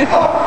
Yeah.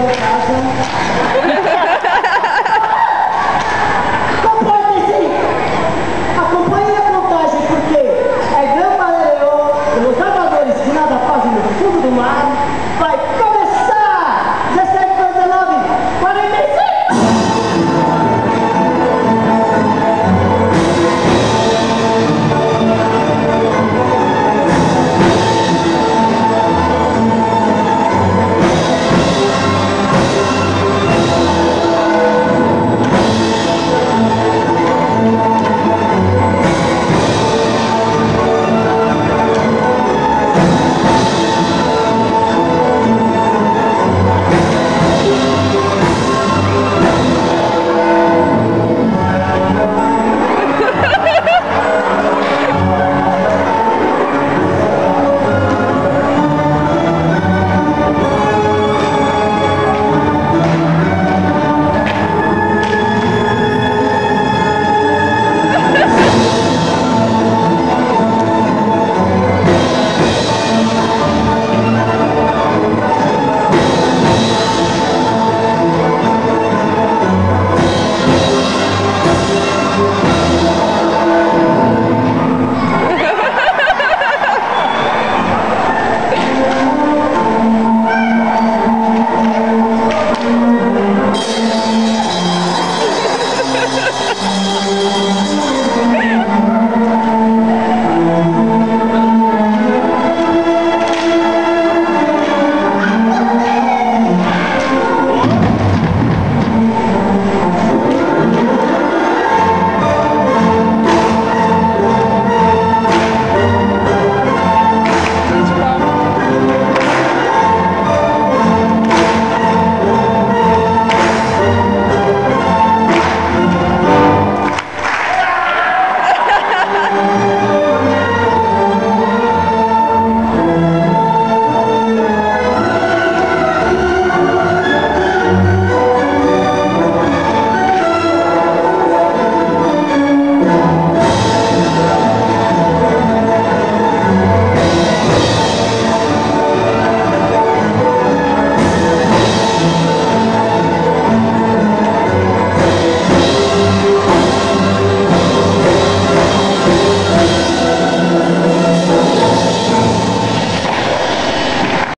sua casa.